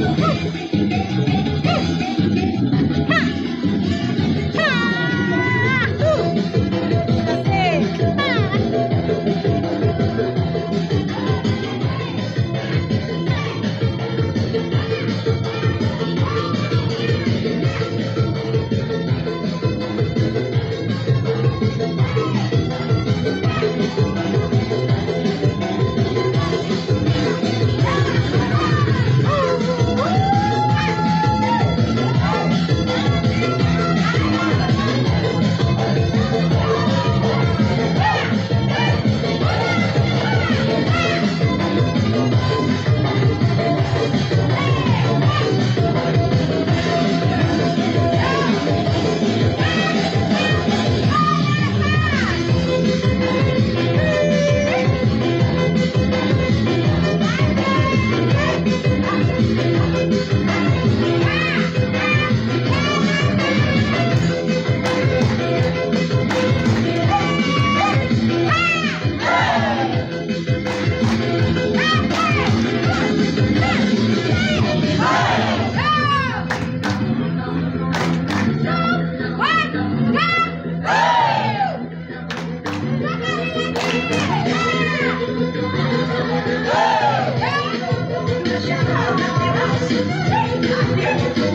Woo!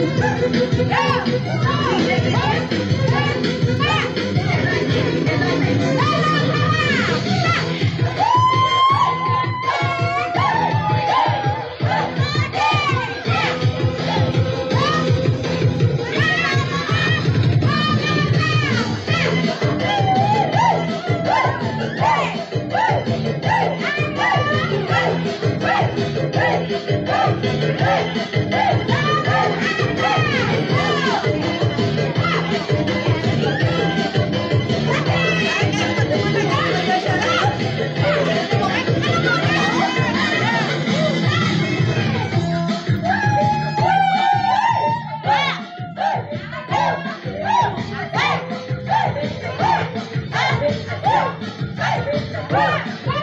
Hey! Uh!